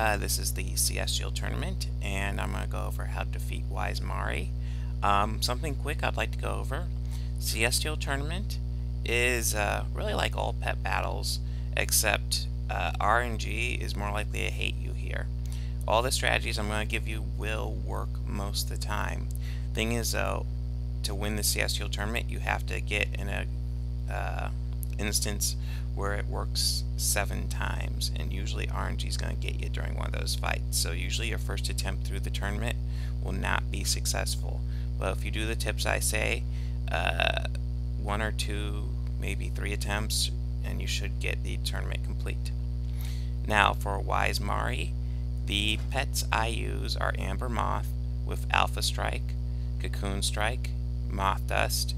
Uh, this is the Celestial Tournament, and I'm going to go over how to defeat Wise Mari. Um, something quick I'd like to go over. Celestial Tournament is uh, really like all pet battles, except uh, RNG is more likely to hate you here. All the strategies I'm going to give you will work most of the time. Thing is, though, to win the Celestial Tournament, you have to get in a uh, instance where it works seven times and usually RNG is going to get you during one of those fights. So usually your first attempt through the tournament will not be successful. But if you do the tips I say uh, one or two maybe three attempts and you should get the tournament complete. Now for Wise Mari the pets I use are Amber Moth with Alpha Strike Cocoon Strike Moth Dust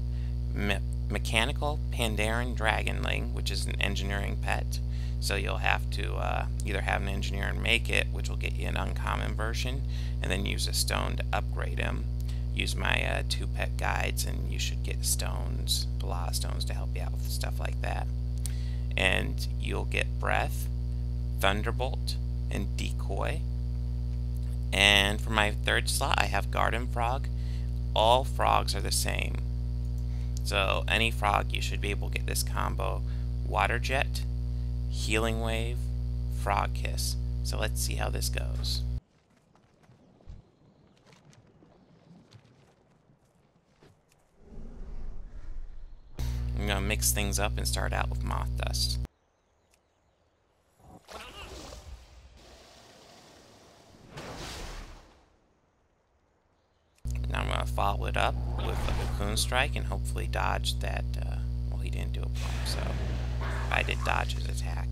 mechanical Pandaren Dragonling, which is an engineering pet. So you'll have to uh, either have an engineer and make it, which will get you an uncommon version, and then use a stone to upgrade him. Use my uh, two pet guides, and you should get stones, a lot of stones to help you out with stuff like that. And you'll get Breath, Thunderbolt, and Decoy. And for my third slot, I have Garden Frog. All frogs are the same. So any frog, you should be able to get this combo. Water Jet, Healing Wave, Frog Kiss. So let's see how this goes. I'm going to mix things up and start out with Moth Dust. Now I'm going to follow it up with a Cocoon Strike and hopefully dodge that, uh, well he didn't do a pump, so I did dodge his attack.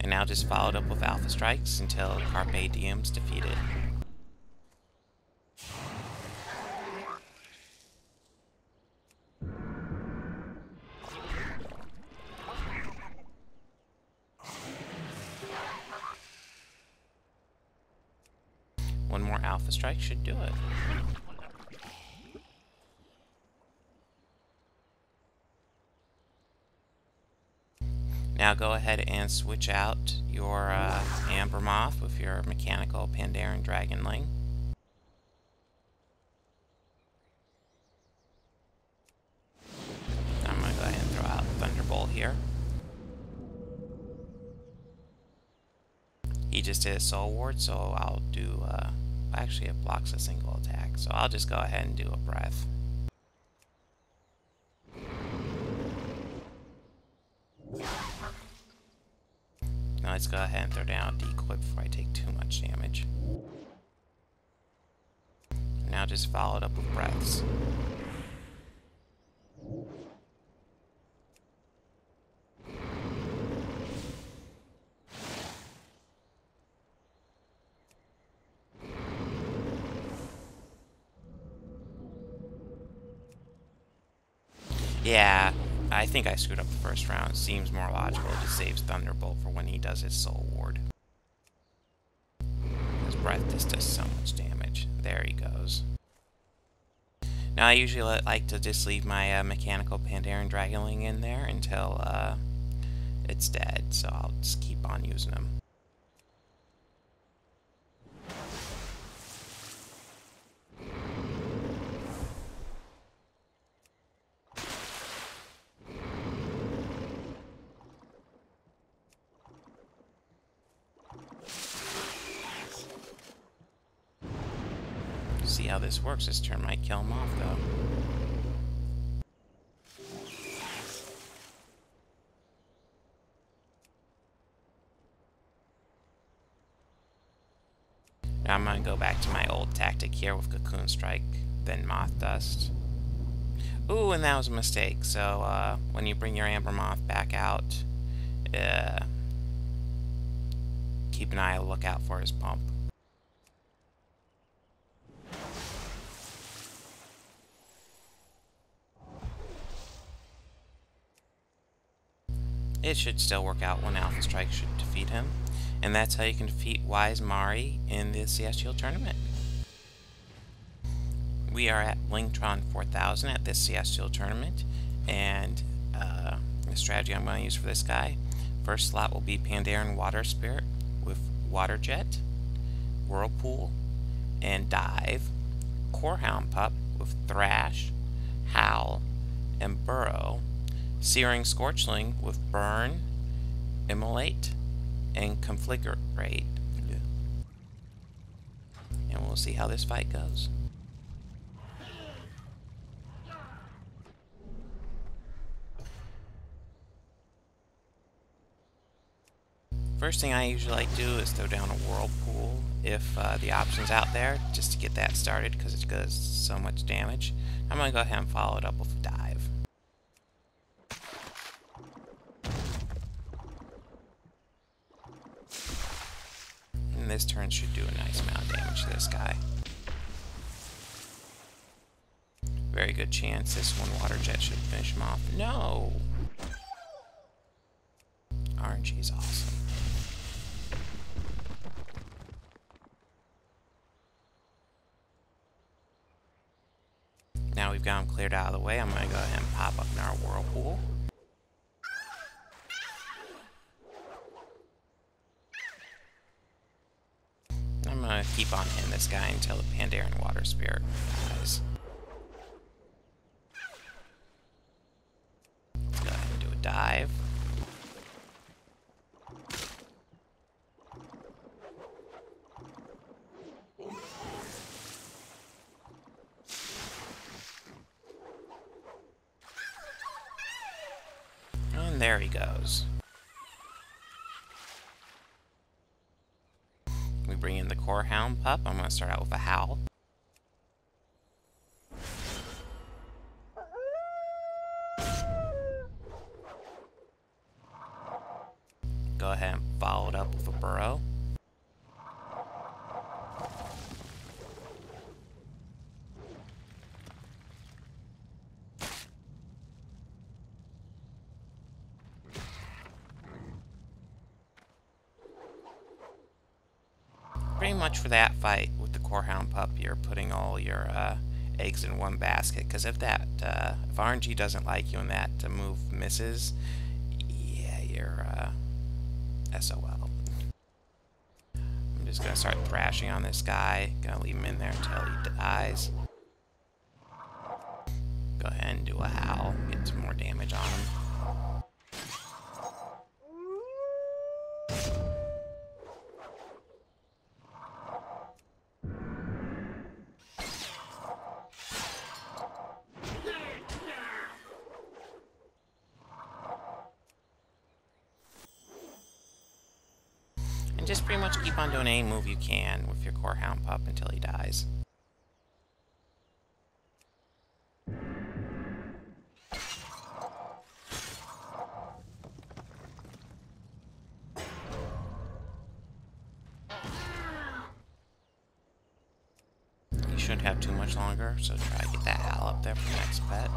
And now just followed up with Alpha Strikes until Carpe Diem's defeated. Alpha Strike should do it. Now go ahead and switch out your uh, Amber Moth with your Mechanical Pandaren Dragonling. I'm going to go ahead and throw out Thunderbolt here. He just did a Soul Ward, so I'll do, uh, actually it blocks a single attack, so I'll just go ahead and do a Breath. Now let's go ahead and throw down a decoy before I take too much damage. Now just follow it up with breaths. Yeah, I think I screwed up the first round. Seems more logical to save Thunderbolt for when he does his Soul Ward. His Breath just does so much damage. There he goes. Now I usually like to just leave my uh, Mechanical Pandaren Dragonling in there until uh, it's dead, so I'll just keep on using him. See how this works. This turn might kill him off, though. Now I'm going to go back to my old tactic here with Cocoon Strike, then Moth Dust. Ooh, and that was a mistake. So uh, when you bring your Amber Moth back out, uh, keep an eye lookout for his pump. It should still work out. One Alpha Strike should defeat him. And that's how you can defeat Wise Mari in the Celestial Tournament. We are at Blingtron 4000 at this Celestial Tournament. And uh, the strategy I'm going to use for this guy, first slot will be Pandaren Water Spirit with Water Jet, Whirlpool, and Dive, Corehound Pup with Thrash, Howl, and Burrow, Searing Scorchling with Burn, Immolate, and Conflagrate. And we'll see how this fight goes. First thing I usually like to do is throw down a Whirlpool if uh, the option's out there, just to get that started because it does so much damage. I'm going to go ahead and follow it up with a Dive. And this turn should do a nice amount of damage to this guy. Very good chance this one Water Jet should finish him off. No! RNG is awesome. Now we've got them cleared out of the way, I'm going to go ahead and pop up in our Whirlpool. I'm going to keep on hitting this guy until the Pandaren Water Spirit dies. Go ahead and do a dive. And there he goes. Pup. I'm going to start out with a howl. Go ahead and follow it up with a burrow. Much for that fight with the Corehound pup, you're putting all your uh, eggs in one basket. Because if that, uh, if RNG doesn't like you and that uh, move misses, yeah, you're uh, SOL. I'm just gonna start thrashing on this guy. Gonna leave him in there until he dies. Go ahead and do a howl, get some more damage on him. And just pretty much keep on doing any move you can with your core hound pup until he dies. You shouldn't have too much longer, so try to get that Howl up there for the next pet.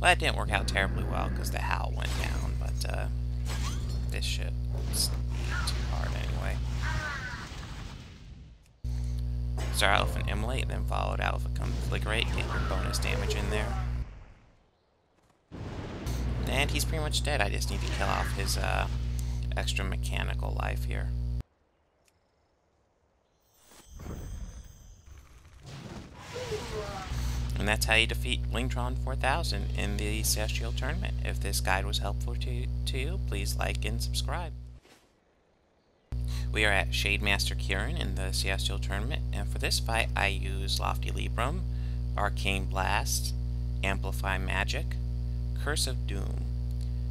Well, that didn't work out terribly well because the Howl went down, but uh, this shit is too hard anyway. Start out with an Immolate, then follow it out with a Conflagrate, get your bonus damage in there. And he's pretty much dead, I just need to kill off his uh, extra mechanical life here. And that's how you defeat Blingtron 4000 in the Celestial Tournament. If this guide was helpful to you, to you, please like and subscribe. We are at Shademaster Kiryn in the Celestial Tournament, and for this fight I use Lofty Libram, Arcane Blast, Amplify Magic, Curse of Doom,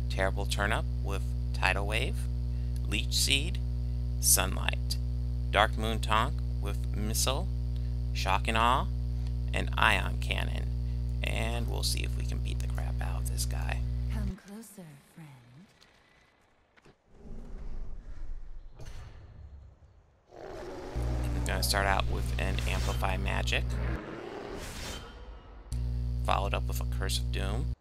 Terrible Turnip with Tidal Wave, Leech Seed, Sunlight, Dark Moon Tonk with Missile, Shock and Awe, and Ion Cannon. And we'll see if we can beat the crap out of this guy. Come closer, friend. I'm going to start out with an Amplify Magic, followed up with a Curse of Doom.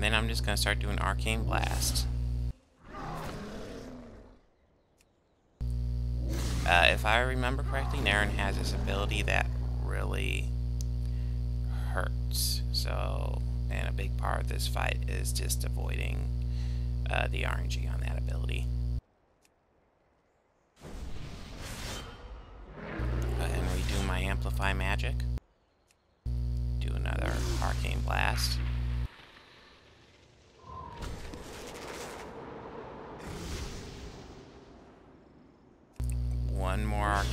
And then I'm just going to start doing Arcane Blast. Uh, if I remember correctly, Nairn has this ability that really hurts. So, and a big part of this fight is just avoiding uh, the RNG on that ability. Ahead and redo my Amplify Magic. Do another Arcane Blast.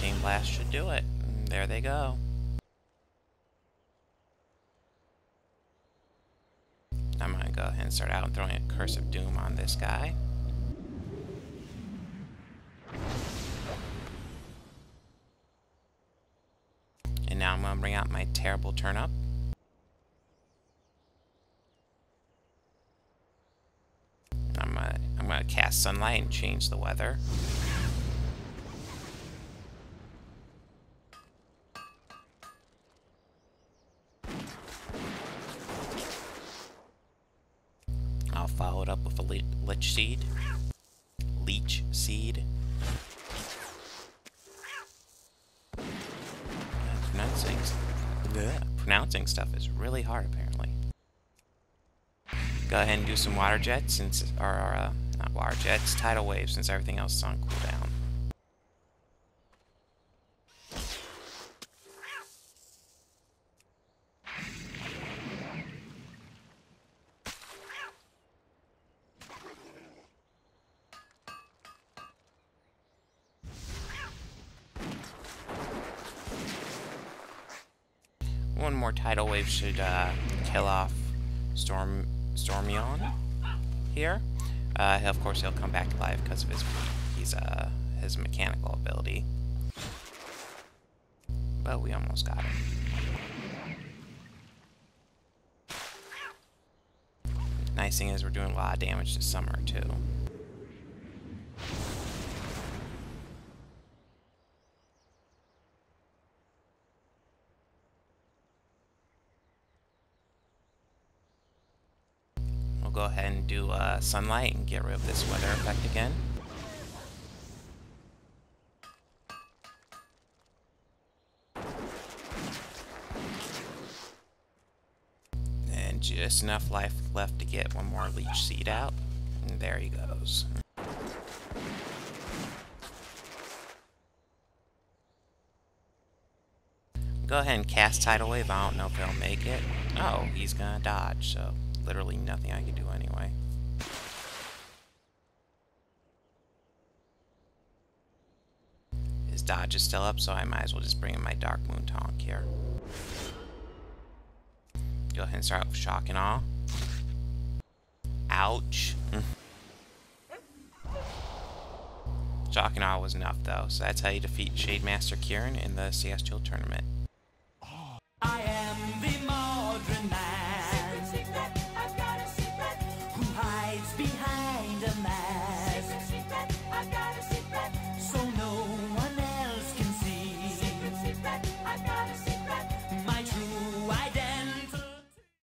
More Blast should do it. Mm, there they go. I'm to go ahead and start out and throwing a Curse of Doom on this guy. And now I'm to bring out my terrible turnip. I'm to I'm to cast sunlight and change the weather. Follow it up with a le lich seed. Leech seed. Pronouncing, bleh, pronouncing stuff is really hard, apparently. Go ahead and do some water jets, since, or, or uh, not water jets, tidal waves, since everything else is on cooldown. One more tidal wave should uh, kill off Storm Stormoen here. Uh, of course, he'll come back to life because of his he's uh, his mechanical ability. But we almost got him. Nice thing is we're doing a lot of damage this summer too. Go ahead and do uh, sunlight and get rid of this weather effect again. And just enough life left to get one more leech seed out. And there he goes. Go ahead and cast Tidal Wave. I don't know if he'll make it. Oh, he's gonna dodge, so literally nothing I can do anyway. His dodge is still up, so I might as well just bring in my Dark Moon Tonk here. Go ahead and start with Shock and Awe. Ouch. Shock and Awe was enough, though, so that's how you defeat Shade Master Kiryn in the Celestial Tournament. I